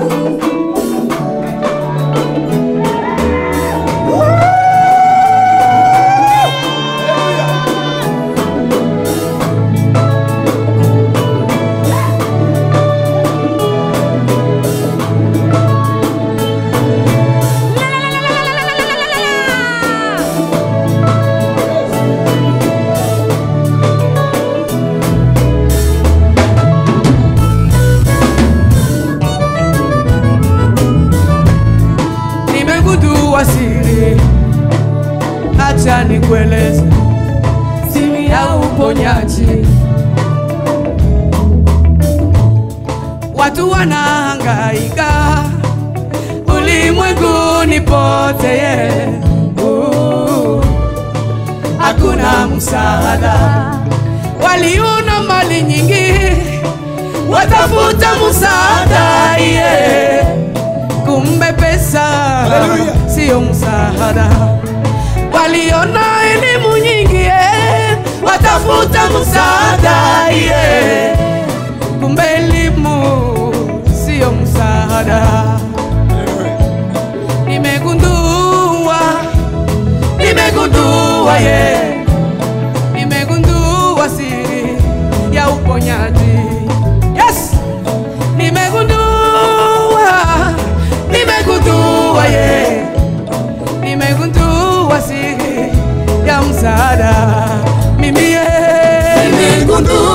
you. Nikueleze siri ya uponyaji. Watu wanahangaika ulimwenguni pote. Uh, hakuna msaada. Waliona mali nyingi watafuta msaada, yeah. kumbe pesa Hallelujah. sio msaada. Waliona. Watafuta msaada, yeah. kumbe elimu sio msaada. Nimegundua, nimegundua ye, Nimegundua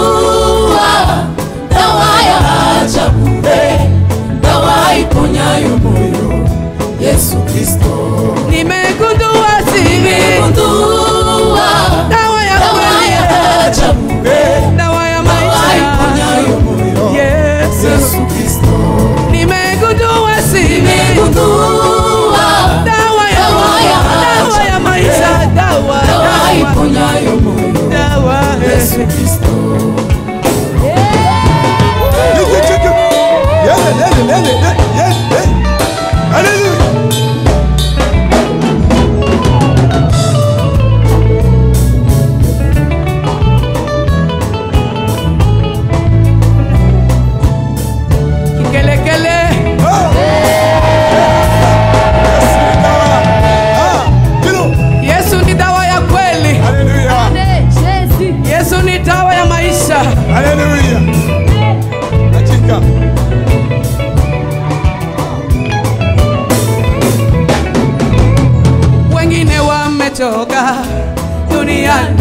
Yeah.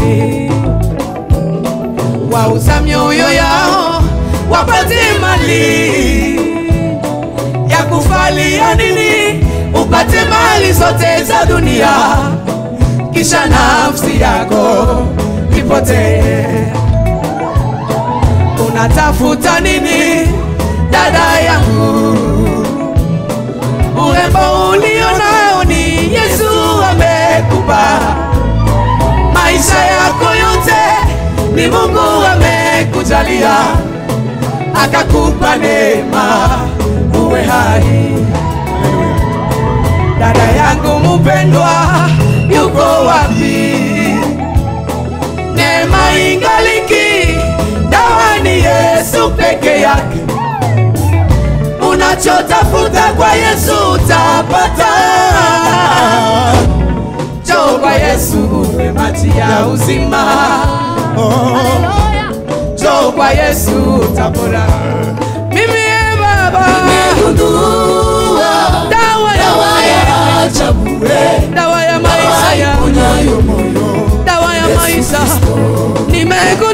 Duniani, wauza mioyo yao wapate mali ya kufalia nini, upate mali zote za dunia, kisha nafsi yako ipotee. Unatafuta nini dada yangu? Urembo ni Mungu amekujalia, akakupa neema uwe hai. Dada yangu mupendwa, yuko wapi? Neema ingaliki, dawa ni Yesu peke yake. Unachotafuta kwa Yesu utapata. Njoo kwa Yesu uwe maji ya uzima. Njoo kwa Yesu utapona. Mimi e Baba, Nimegundua dawa ya ajabu, eh, dawa ya maisha. Dawa ya maisha. Nimegundua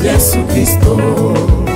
yes Yesu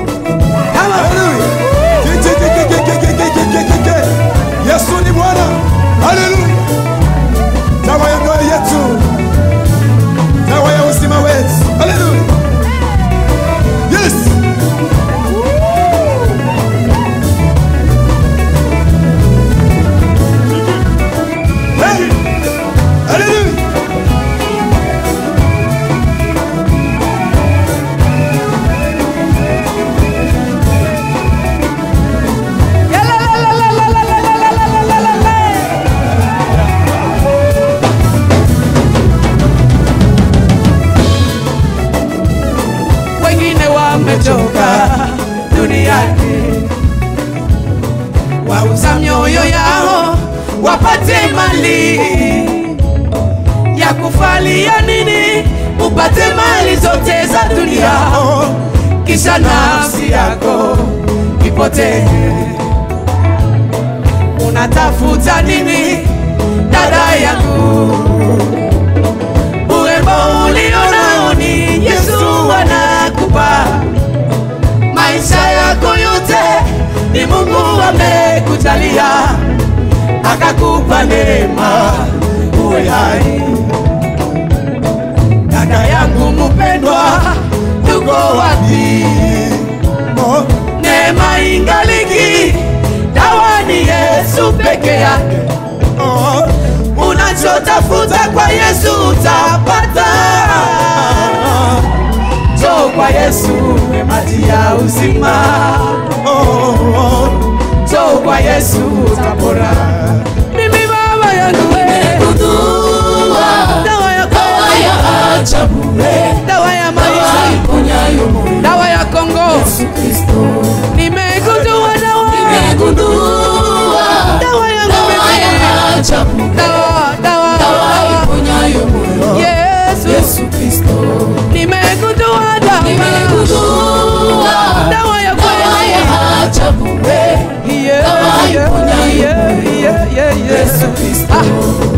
wauza mioyo yao wapate mali. Ya kufalia nini? Upate mali zote za dunia. Kisha nafsi yako ipotee. Unatafuta nini dada yangu? Urembo amekujalia akakupa neema uwe hai. Dada yangu mupendwa, yuko wapi? Oh, neema ingaliki, dawa ni Yesu peke yake. Oh, unachotafuta kwa Yesu utapata. Njoo kwa Yesu, maji ya uzima. Yesu Ah.